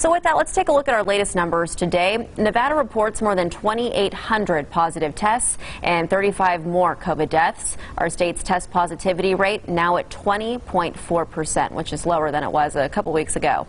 So with that, let's take a look at our latest numbers today. Nevada reports more than 2,800 positive tests and 35 more COVID deaths. Our state's test positivity rate now at 20.4%, which is lower than it was a couple weeks ago.